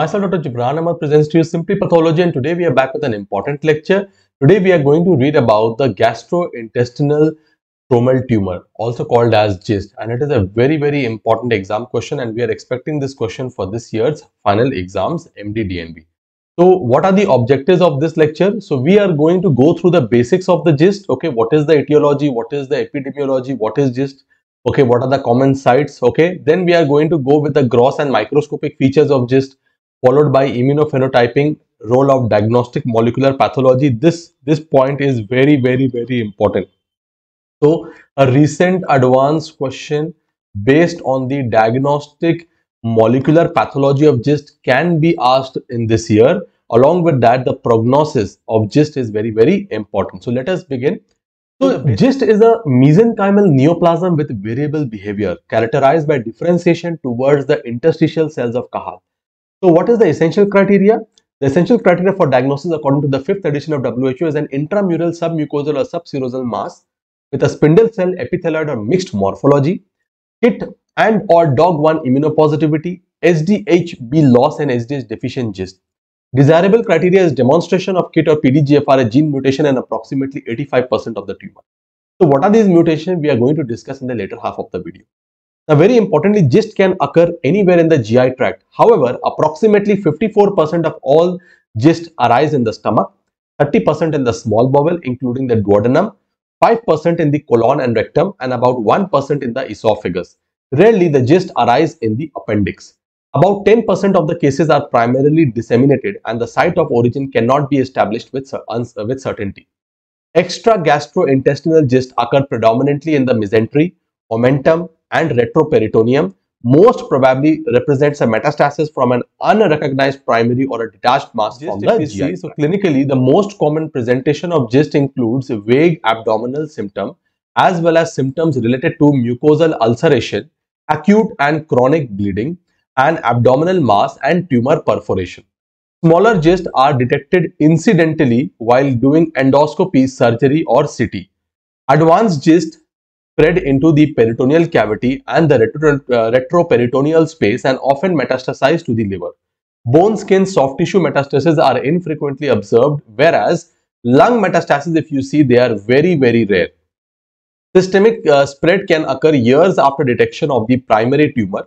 Myself Dr. Jibran Ahmed presents to you Simply Pathology and today we are back with an important lecture. Today we are going to read about the gastrointestinal stromal tumor also called as GIST and it is a very very important exam question and we are expecting this question for this year's final exams MD DNB. So what are the objectives of this lecture? So we are going to go through the basics of the GIST. Okay, what is the etiology? What is the epidemiology? What is GIST? Okay, what are the common sites? Okay, then we are going to go with the gross and microscopic features of GIST followed by immunophenotyping, role of diagnostic molecular pathology. This, this point is very, very, very important. So a recent advanced question based on the diagnostic molecular pathology of GIST can be asked in this year. Along with that, the prognosis of GIST is very, very important. So let us begin. So hmm. GIST is a mesenchymal neoplasm with variable behavior characterized by differentiation towards the interstitial cells of Cajal. So what is the essential criteria? The essential criteria for diagnosis according to the fifth edition of WHO is an intramural submucosal or subserosal mass with a spindle cell epithelioid or mixed morphology, KIT and or DOG1 immunopositivity, SDHB loss and SDH deficient GIST. Desirable criteria is demonstration of KIT or PDGFR gene mutation in approximately 85% of the tumor. So what are these mutations we are going to discuss in the later half of the video. Now very importantly GIST can occur anywhere in the GI tract. However, approximately 54% of all GIST arise in the stomach, 30% in the small bowel including the duodenum, 5% in the colon and rectum and about 1% in the esophagus. Rarely the GIST arise in the appendix. About 10% of the cases are primarily disseminated and the site of origin cannot be established with, with certainty. Extra gastrointestinal GIST occur predominantly in the mesentery, omentum and retroperitoneum most probably represents a metastasis from an unrecognized primary or a detached mass GIST from the GI. So clinically, the most common presentation of GIST includes a vague abdominal symptom as well as symptoms related to mucosal ulceration, acute and chronic bleeding, and abdominal mass and tumor perforation. Smaller GIST are detected incidentally while doing endoscopy, surgery or CT. Advanced GIST spread into the peritoneal cavity and the retro, uh, retroperitoneal space and often metastasize to the liver. Bone, skin, soft tissue metastases are infrequently observed, whereas lung metastases, if you see, they are very, very rare. Systemic uh, spread can occur years after detection of the primary tumor.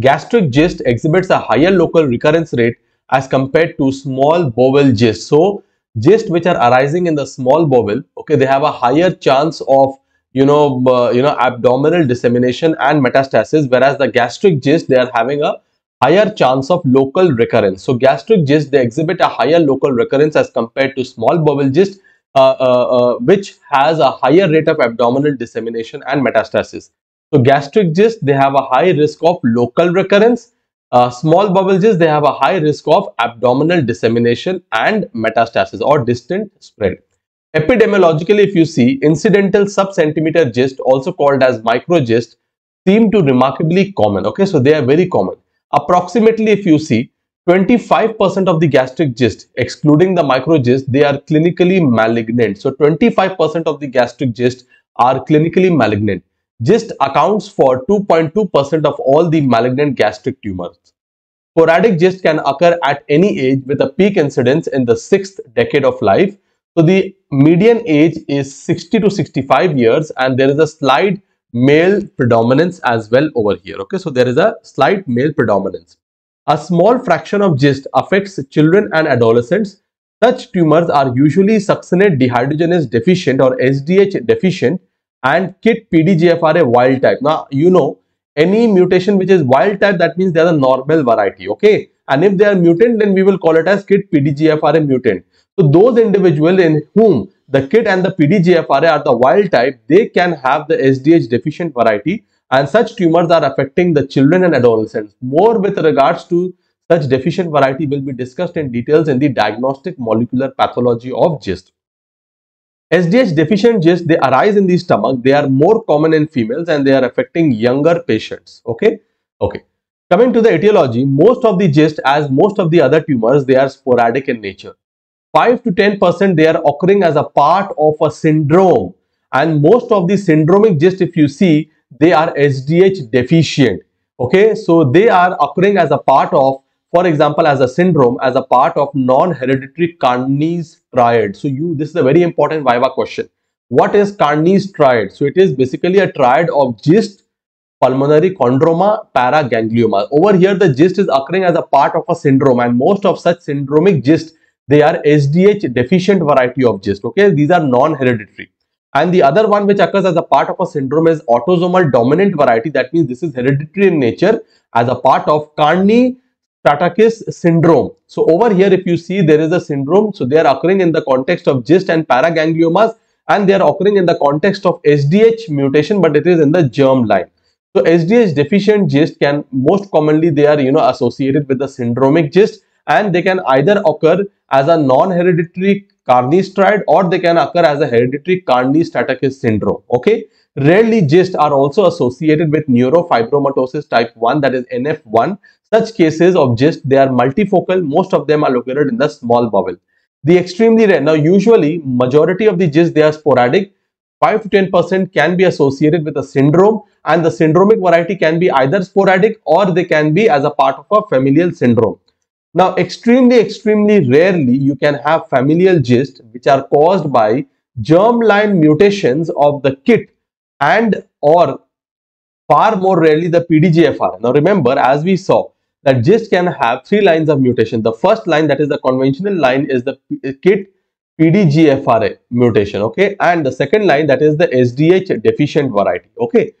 Gastric GIST exhibits a higher local recurrence rate as compared to small bowel GIST. So, GIST which are arising in the small bowel, okay, they have a higher chance of you know, uh, you know, abdominal dissemination and metastasis, whereas the gastric GIST, they are having a higher chance of local recurrence. So, gastric GIST, they exhibit a higher local recurrence as compared to small bowel GIST, uh, uh, uh, which has a higher rate of abdominal dissemination and metastasis. So, gastric GIST, they have a high risk of local recurrence. Uh, small bowel GIST, they have a high risk of abdominal dissemination and metastasis or distant spread. Epidemiologically, if you see, incidental sub-centimeter GIST, also called as microgist, seem to remarkably common. Okay, so they are very common. Approximately, if you see, 25% of the gastric GIST, excluding the microgist, they are clinically malignant. So, 25% of the gastric GIST are clinically malignant. GIST accounts for 2.2% of all the malignant gastric tumors. Sporadic GIST can occur at any age with a peak incidence in the sixth decade of life so the median age is 60 to 65 years and there is a slight male predominance as well over here. Okay, so there is a slight male predominance. A small fraction of GIST affects children and adolescents. Such tumors are usually succinate dehydrogenase deficient or SDH deficient and KIT PDGFR wild type. Now, you know, any mutation which is wild type, that means they are the normal variety. Okay, and if they are mutant, then we will call it as KIT PDGFR mutant. So those individuals in whom the KIT and the PDGFRA are the wild type, they can have the SDH deficient variety and such tumors are affecting the children and adolescents. More with regards to such deficient variety will be discussed in details in the diagnostic molecular pathology of GIST. SDH deficient GIST, they arise in the stomach. They are more common in females and they are affecting younger patients. Okay. Okay. Coming to the etiology, most of the GIST as most of the other tumors, they are sporadic in nature. 5 to 10 percent they are occurring as a part of a syndrome and most of the syndromic GIST if you see they are SDH deficient okay so they are occurring as a part of for example, as a syndrome as a part of non-hereditary Carney's triad. So you, this is a very important Viva question. What is Carney's triad? So it is basically a triad of GIST, pulmonary chondroma, paraganglioma. Over here, the GIST is occurring as a part of a syndrome and most of such syndromic GIST, they are SDH deficient variety of GIST. Okay, these are non-hereditary. And the other one which occurs as a part of a syndrome is autosomal dominant variety. That means this is hereditary in nature as a part of Carney Stratakis syndrome. So over here, if you see there is a syndrome, so they are occurring in the context of GIST and paragangliomas and they are occurring in the context of SDH mutation, but it is in the germ line. So SDH deficient GIST can most commonly they are you know associated with the syndromic GIST and they can either occur as a non-hereditary Carney's triad or they can occur as a hereditary Carney-Stratakis syndrome. Okay. Rarely GIST are also associated with neurofibromatosis type 1 that is NF1. Such cases of GIST, they are multifocal. Most of them are located in the small bowel. The extremely rare, now usually majority of the GIST, they are sporadic. 5 to 10% can be associated with a syndrome and the syndromic variety can be either sporadic or they can be as a part of a familial syndrome. Now, extremely, extremely rarely you can have familial GIST which are caused by germline mutations of the KIT and or far more rarely the PDGFR. Now, remember as we saw that GIST can have three lines of mutation. The first line that is the conventional line is the uh, KIT PDGFRA mutation, okay, and the second line that is the SDH deficient variety, okay.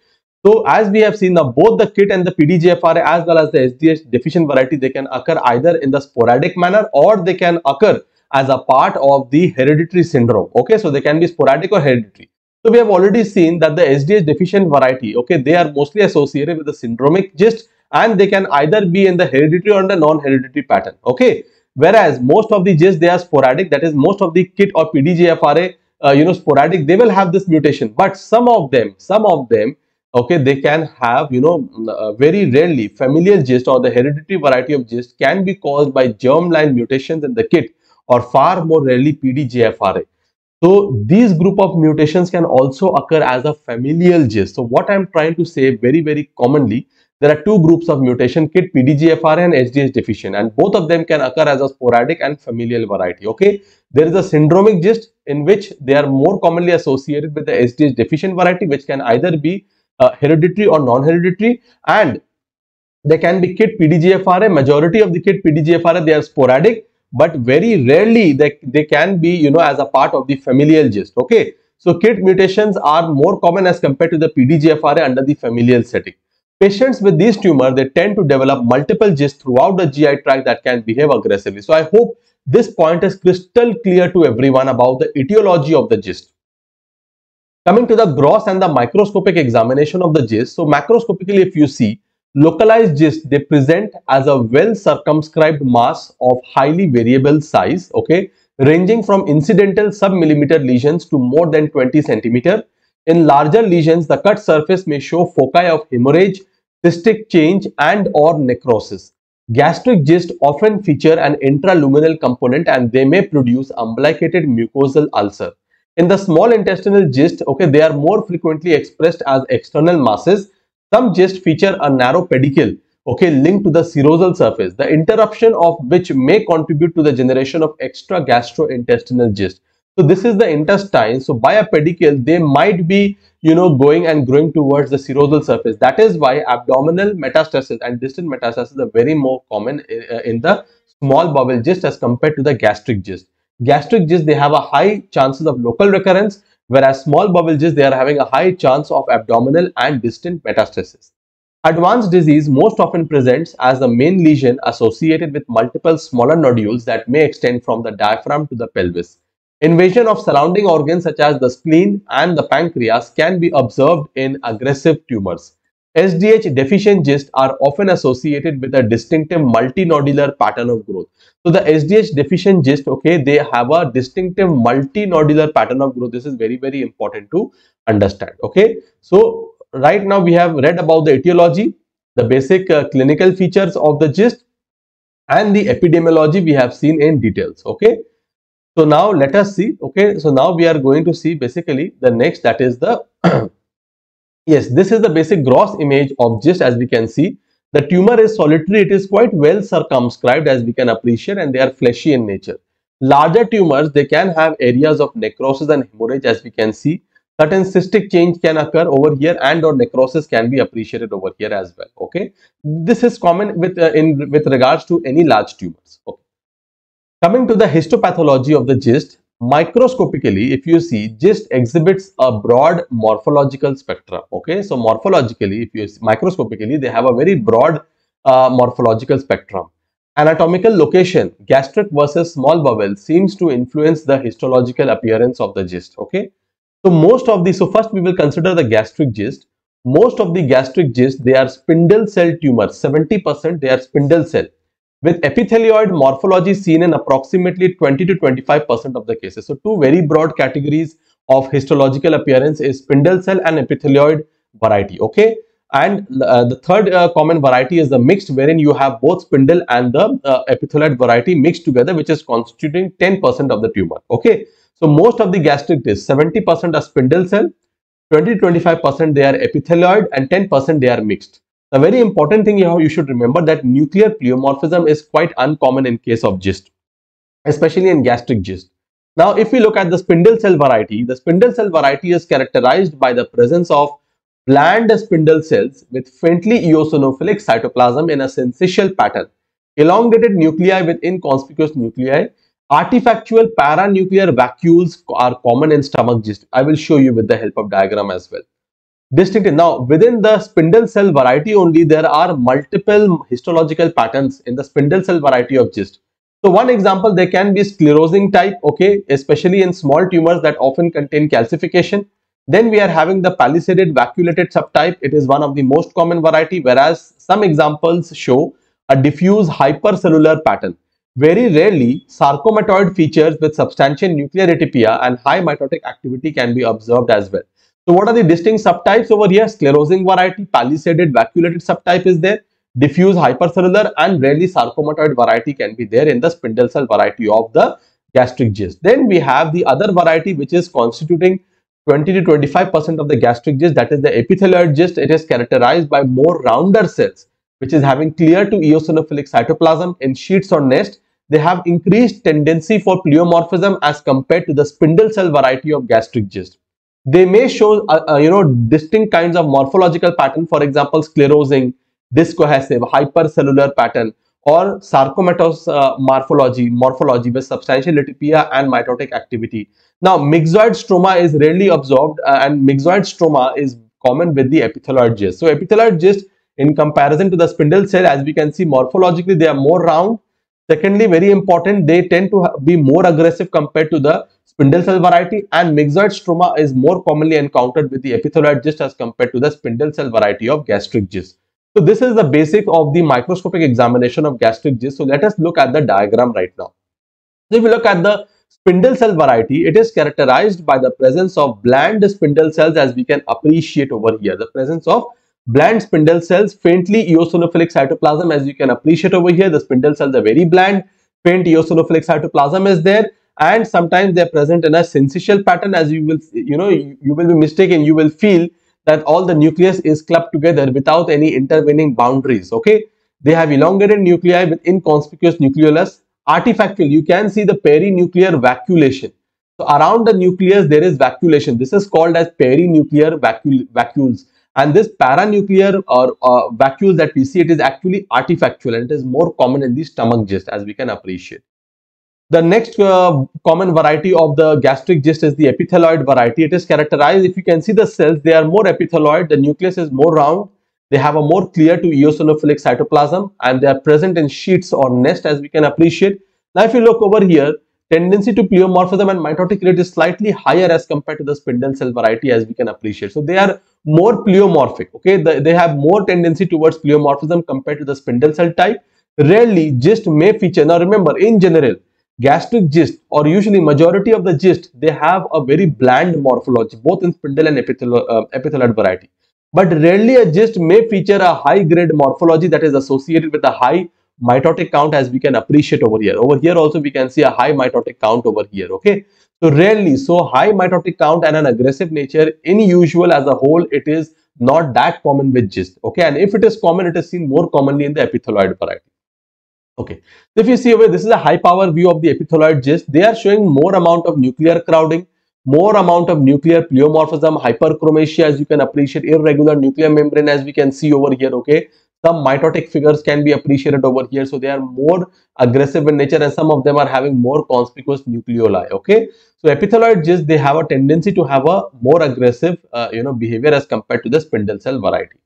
So as we have seen now both the KIT and the PDGFRA as well as the SDH deficient variety they can occur either in the sporadic manner or they can occur as a part of the hereditary syndrome. Okay, so they can be sporadic or hereditary. So we have already seen that the SDH deficient variety, okay, they are mostly associated with the syndromic gist and they can either be in the hereditary or the non-hereditary pattern. Okay, whereas most of the GIST they are sporadic that is most of the KIT or PDGFRA uh, you know sporadic they will have this mutation but some of them some of them okay they can have you know uh, very rarely familial gist or the hereditary variety of gist can be caused by germline mutations in the kit or far more rarely PDGFRA. So these group of mutations can also occur as a familial gist. So what I'm trying to say very very commonly there are two groups of mutation KIT PDGFRA and SDH deficient and both of them can occur as a sporadic and familial variety okay there is a syndromic gist in which they are more commonly associated with the SDH deficient variety which can either be uh, hereditary or non-hereditary and they can be KIT PDGFRA. Majority of the KIT PDGFRA, they are sporadic, but very rarely they, they can be, you know, as a part of the familial gist. Okay. So KIT mutations are more common as compared to the PDGFRA under the familial setting. Patients with these tumor, they tend to develop multiple GIST throughout the GI tract that can behave aggressively. So I hope this point is crystal clear to everyone about the etiology of the GIST. Coming to the gross and the microscopic examination of the gist. So macroscopically, if you see, localized gist, they present as a well circumscribed mass of highly variable size, okay, ranging from incidental sub-millimeter lesions to more than 20 centimeter. In larger lesions, the cut surface may show foci of hemorrhage, cystic change and or necrosis. Gastric gist often feature an intraluminal component and they may produce umbilicated mucosal ulcer. In the small intestinal gist, okay, they are more frequently expressed as external masses. Some gist feature a narrow pedicle, okay, linked to the serosal surface, the interruption of which may contribute to the generation of extra gastrointestinal gist. So this is the intestine. So by a pedicle, they might be, you know, going and growing towards the serosal surface. That is why abdominal metastasis and distant metastasis are very more common uh, in the small bowel gist as compared to the gastric gist gastric gist they have a high chances of local recurrence whereas small bowel gist they are having a high chance of abdominal and distant metastasis. Advanced disease most often presents as the main lesion associated with multiple smaller nodules that may extend from the diaphragm to the pelvis. Invasion of surrounding organs such as the spleen and the pancreas can be observed in aggressive tumors. SDH deficient GIST are often associated with a distinctive multinodular pattern of growth. So the SDH deficient GIST, okay, they have a distinctive multinodular pattern of growth. This is very, very important to understand. Okay. So right now we have read about the etiology, the basic uh, clinical features of the GIST and the epidemiology we have seen in details. Okay. So now let us see. Okay. So now we are going to see basically the next that is the Yes, this is the basic gross image of GIST as we can see. The tumor is solitary, it is quite well circumscribed as we can appreciate and they are fleshy in nature. Larger tumors, they can have areas of necrosis and hemorrhage as we can see. Certain cystic change can occur over here and or necrosis can be appreciated over here as well. Okay, this is common with uh, in with regards to any large tumors. Okay. Coming to the histopathology of the GIST, microscopically if you see GIST exhibits a broad morphological spectrum okay? So morphologically if you see microscopically they have a very broad uh, morphological spectrum. Anatomical location gastric versus small bowel seems to influence the histological appearance of the GIST okay? So most of the so first we will consider the gastric GIST. Most of the gastric GIST they are spindle cell tumors. 70 percent they are spindle cell with epithelioid morphology seen in approximately 20 to 25% of the cases. So two very broad categories of histological appearance is spindle cell and epithelioid variety. Okay. And uh, the third uh, common variety is the mixed wherein you have both spindle and the uh, epithelioid variety mixed together which is constituting 10% of the tumor. Okay. So most of the gastric discs 70% are spindle cell, 20 to 25% they are epithelioid and 10% they are mixed. The very important thing you, should remember that nuclear pleomorphism is quite uncommon in case of GIST, especially in gastric GIST. Now, if we look at the spindle cell variety, the spindle cell variety is characterized by the presence of bland spindle cells with faintly eosinophilic cytoplasm in a syncytial pattern, elongated nuclei with inconspicuous nuclei, artifactual paranuclear vacuoles are common in stomach GIST. I will show you with the help of diagram as well distinct. Now, within the spindle cell variety only, there are multiple histological patterns in the spindle cell variety of GIST. So, one example, there can be sclerosing type, okay, especially in small tumors that often contain calcification. Then we are having the palisaded vacuolated subtype. It is one of the most common variety, whereas some examples show a diffuse hypercellular pattern. Very rarely, sarcomatoid features with substantial nuclear atypia and high mitotic activity can be observed as well. So what are the distinct subtypes over here? Sclerosing variety, palisaded, vacuolated subtype is there. Diffuse hypercellular and rarely sarcomatoid variety can be there in the spindle cell variety of the gastric GIST. Then we have the other variety which is constituting 20 to 25% of the gastric GIST that is the epithelioid GIST. It is characterized by more rounder cells which is having clear to eosinophilic cytoplasm in sheets or nest. They have increased tendency for pleomorphism as compared to the spindle cell variety of gastric GIST they may show uh, uh, you know distinct kinds of morphological pattern. For example sclerosing discohesive hypercellular pattern or sarcomatous uh, morphology morphology with substantial atypia and mitotic activity. Now myxoid stroma is rarely observed uh, and myxoid stroma is common with the epithelioid gist. So epithelioid gist in comparison to the spindle cell as we can see morphologically they are more round. Secondly very important they tend to be more aggressive compared to the spindle cell variety and myxoid stroma is more commonly encountered with the epithelioid gist as compared to the spindle cell variety of gastric gist. So this is the basic of the microscopic examination of gastric gist. So let us look at the diagram right now. So if you look at the spindle cell variety, it is characterized by the presence of bland spindle cells as we can appreciate over here. The presence of bland spindle cells, faintly eosinophilic cytoplasm as you can appreciate over here. The spindle cells are very bland, faint eosinophilic cytoplasm is there and sometimes they're present in a syncytial pattern as you will you know you, you will be mistaken. You will feel that all the nucleus is clubbed together without any intervening boundaries okay? They have elongated nuclei with inconspicuous nucleolus. Artifactual you can see the perinuclear vacuolation. So around the nucleus there is vacuolation. This is called as perinuclear vacuole, vacuoles. And this paranuclear or uh, vacuole that we see it is actually artifactual and it is more common in the stomach gist as we can appreciate the next uh, common variety of the gastric gist is the epithelioid variety. It is characterized, if you can see the cells, they are more epithelioid, the nucleus is more round, they have a more clear to eosinophilic cytoplasm and they are present in sheets or nest as we can appreciate. Now if you look over here, tendency to pleomorphism and mitotic rate is slightly higher as compared to the spindle cell variety as we can appreciate. So they are more pleomorphic, okay? The, they have more tendency towards pleomorphism compared to the spindle cell type. Rarely, gist may feature. Now remember, in general, gastric gist or usually majority of the gist they have a very bland morphology both in spindle and epithelial, uh, epithelioid variety but rarely a gist may feature a high grade morphology that is associated with a high mitotic count as we can appreciate over here over here also we can see a high mitotic count over here okay so rarely so high mitotic count and an aggressive nature in usual as a whole it is not that common with GIST. Okay, and if it is common, it is seen more commonly in the epithelioid variety. Okay, if you see over, this is a high power view of the epithelioid GIST. They are showing more amount of nuclear crowding, more amount of nuclear pleomorphism, hyperchromasia as you can appreciate, irregular nuclear membrane as we can see over here. Okay, some mitotic figures can be appreciated over here so they are more aggressive in nature and some of them are having more conspicuous nucleoli okay so epithelioid GIST they have a tendency to have a more aggressive uh, you know behavior as compared to the spindle cell variety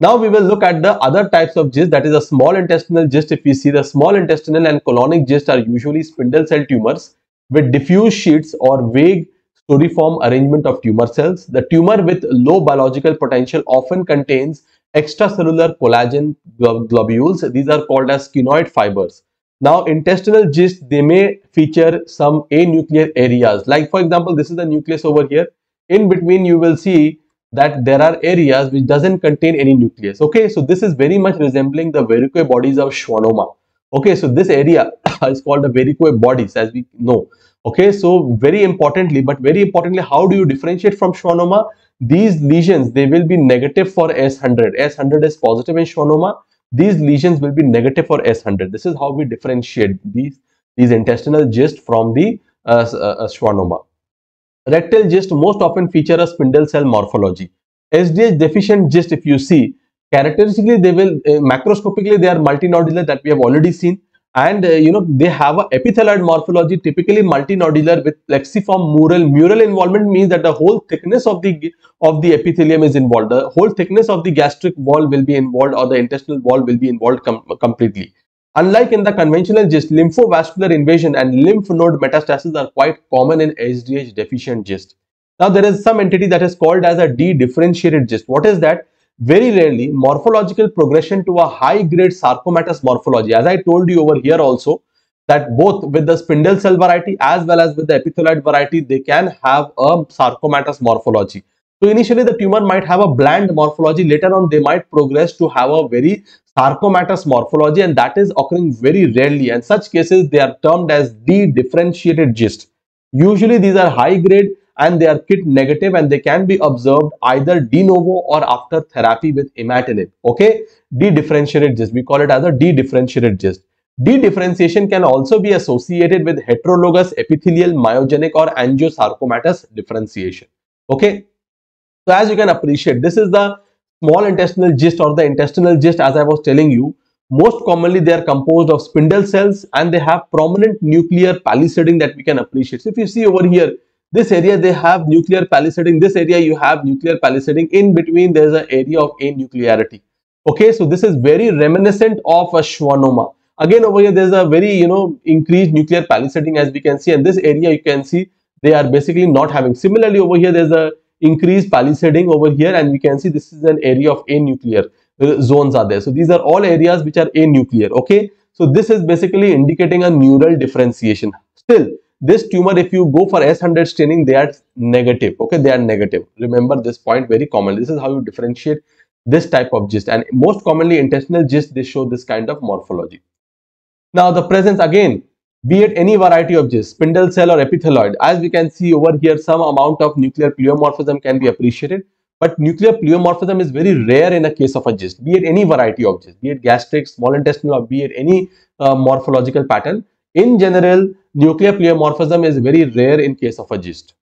now we will look at the other types of GIST that is a small intestinal GIST. If we see the small intestinal and colonic GIST are usually spindle cell tumors with diffuse sheets or vague storiform arrangement of tumor cells. The tumor with low biological potential often contains extracellular collagen globules. These are called as skeinoid fibers. Now intestinal GIST they may feature some anuclear areas like for example this is the nucleus over here. In between you will see that there are areas which doesn't contain any nucleus. Okay so this is very much resembling the Verocay bodies of schwannoma. Okay so this area is called the Verocay bodies as we know. Okay so very importantly but very importantly how do you differentiate from schwannoma? These lesions they will be negative for s100 s100 is positive in schwannoma. These lesions will be negative for s100 this is how we differentiate these these intestinal GIST from the uh, uh, schwannoma Rectal GIST most often feature a spindle cell morphology. SDH deficient GIST, if you see, characteristically they will, uh, macroscopically they are multinodular that we have already seen and uh, you know they have a epithelioid morphology typically multinodular with plexiform mural. Mural involvement means that the whole thickness of the of the epithelium is involved. The whole thickness of the gastric wall will be involved or the intestinal wall will be involved com completely. Unlike in the conventional GIST, lymphovascular invasion and lymph node metastasis are quite common in SDH deficient GIST. Now there is some entity that is called as a dedifferentiated GIST. What is that? Very rarely morphological progression to a high grade sarcomatous morphology. As I told you over here also that both with the spindle cell variety as well as with the epithelioid variety they can have a sarcomatous morphology. So initially the tumor might have a bland morphology. Later on they might progress to have a very sarcomatous morphology and that is occurring very rarely and such cases they are termed as dedifferentiated GIST. Usually these are high grade and they are KIT negative and they can be observed either de novo or after therapy with imatinib. Okay, dedifferentiated GIST. We call it as a dedifferentiated GIST. Dedifferentiation can also be associated with heterologous epithelial myogenic or angiosarcomatous differentiation. Okay, so as you can appreciate, this is the small intestinal GIST or the intestinal GIST as I was telling you. Most commonly they are composed of spindle cells and they have prominent nuclear palisading that we can appreciate. So if you see over here, this area they have nuclear palisading, this area you have nuclear palisading, in between there is an area of anuclearity. Okay, so this is very reminiscent of a schwannoma. Again over here there is a very you know increased nuclear palisading as we can see and this area you can see they are basically not having. Similarly over here there is a increased palisading over here and we can see this is an area of anuclear uh, zones are there. So these are all areas which are anuclear. Okay. So this is basically indicating a neural differentiation. Still, this tumor, if you go for S100 staining, they are negative. Okay. They are negative. Remember this point very common. This is how you differentiate this type of GIST and most commonly intestinal GIST, they show this kind of morphology. Now the presence again be it any variety of GIST, spindle cell or epithelioid. As we can see over here, some amount of nuclear pleomorphism can be appreciated, but nuclear pleomorphism is very rare in a case of a GIST, be it any variety of GIST, be it gastric, small intestinal or be it any uh, morphological pattern. In general, nuclear pleomorphism is very rare in case of a GIST.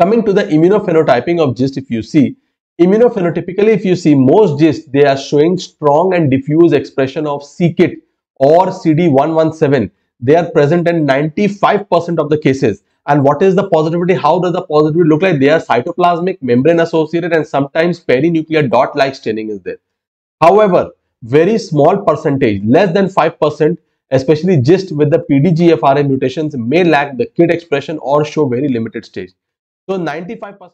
Coming to the immunophenotyping of GIST, if you see, immunophenotypically, if you see most GIST, they are showing strong and diffuse expression of c-KIT or CD117 they are present in 95% of the cases. And what is the positivity? How does the positivity look like? They are cytoplasmic, membrane associated and sometimes perinuclear dot-like staining is there. However, very small percentage, less than 5%, especially GIST with the PDGFRA mutations may lack the KIT expression or show very limited stage. So 95%